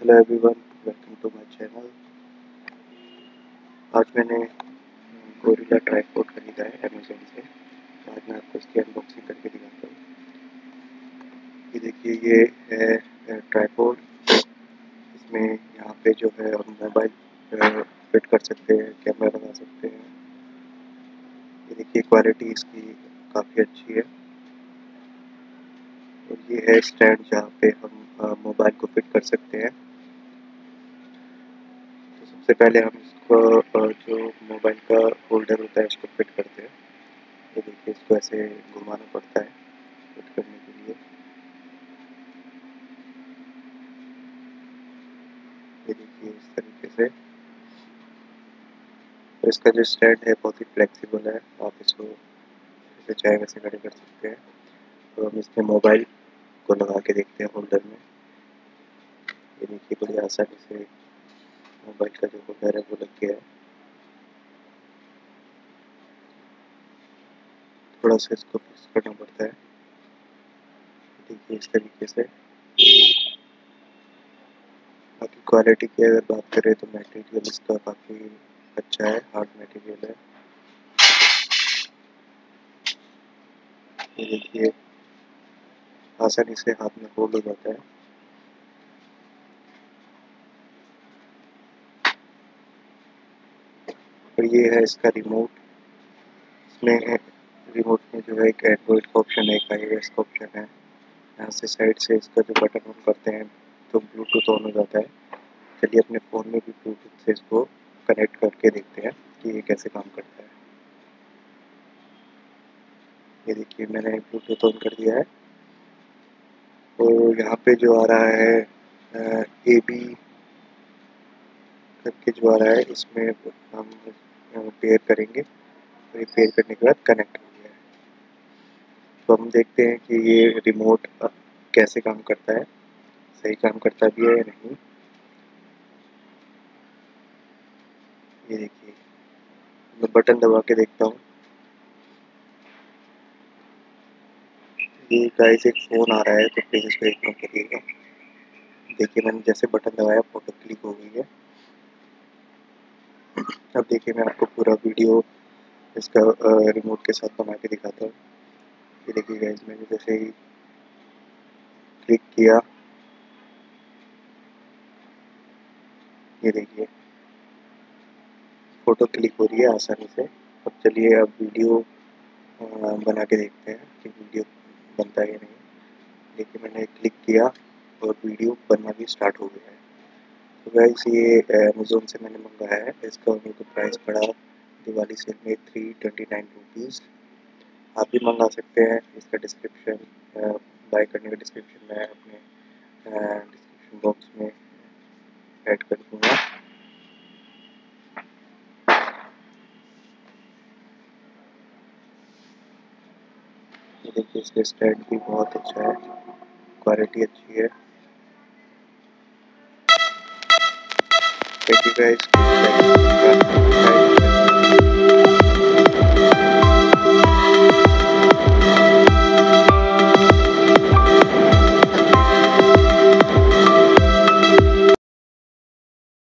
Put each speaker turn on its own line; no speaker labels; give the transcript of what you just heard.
Hello everyone, welcome to my channel. आज मैंने gorilla tripod खरीदा है अमेजोन से। तो आज मैं आपको इसकी अनबॉक्सिंग करके दिखाता हूँ। ये देखिए, ये है ट्राईपोड इसमें यहाँ पे जो है हम मोबाइल फिट कर सकते हैं कैमरा लगा सकते हैं। ये देखिए क्वालिटी इसकी काफ़ी अच्छी है। और ये है स्टैंड जहाँ पे हम मोबाइल को फिट कर सकते हैं। सबसे पहले हम इसको जो मोबाइल का होल्डर होता है इसको फिट करते हैं। ये देखिए, इसको ऐसे घुमाना पड़ता है फिट करने के लिए। ये देखिए, इस तरीके से। तो इसका जो स्टैंड है, बहुत ही फ्लेक्सिबल है। आप इसको जैसे चाहे वैसे खड़े कर सकते हैं। तो हम इसके मोबाइल को लगा के देखते हैं होल्डर में। ये देखिए, बड़ी आसानी से मोबाइल का जो होल्डर है। वो लग गया है? थोड़ा सा इसको फिक्स करना पड़ता है? देखिए इस तरीके से बाकी क्वालिटी की अगर बात करें तो मटेरियल इसका काफ़ी अच्छा है, हार्ड मटेरियल है। ये देखिए, आसानी से हाथ में होल्ड हो जाता है। और ये है इसका रिमोट इसमें है रिमोट में जो है एक एंड्रॉइड का ऑप्शन है, एक आई का ऑप्शन है। यहाँ से साइड से इसका जो बटन ऑन करते हैं तो ब्लूटूथ ऑन हो जाता है। चलिए अपने फ़ोन में भी ब्लूटूथ से इसको कनेक्ट करके देखते हैं कि ये कैसे काम करता है। ये देखिए, मैंने ब्लूटूथ ऑन कर दिया है। और यहाँ पे जो आ रहा है ए बी करके जो आ रहा है, इसमें हम पेयर करेंगे और ये पेयर करने के बाद कनेक्ट हो गया है। तो हम देखते हैं कि ये रिमोट कैसे काम करता है, सही काम करता भी है या नहीं। ये देखिए, मैं बटन दबा के देखता हूँ। ये गाइस एक फ़ोन आ रहा है तो प्लीज़ इसको इग्नोर करिएगा देखिए, मैंने जैसे बटन दबाया फ़ोटो क्लिक हो गई है। अब देखिए, मैं आपको पूरा वीडियो इसका रिमोट के साथ बना के दिखाता हूँ। ये देखिए गैस मैंने जैसे ही क्लिक किया, ये देखिए फ़ोटो क्लिक हो रही है आसानी से। अब चलिए, अब वीडियो बना के देखते हैं कि वीडियो बनता है या नहीं। देखिए, मैंने क्लिक किया और वीडियो बनना भी स्टार्ट हो गया है। तो गाइस ये अमेज़ोन से मैंने मंगाया है। इसका मेरे को प्राइस पड़ा दिवाली सेल में थ्री ट्वेंटी नाइन रुपीज़ आप भी मंगा सकते हैं। इसका डिस्क्रिप्शन बाय करने का डिस्क्रिप्शन मैं अपने डिस्क्रिप्शन बॉक्स में ऐड कर दूँगा। देखिए, इसका स्टैंड भी बहुत अच्छा है। क्वालिटी अच्छी है। Thank you guys.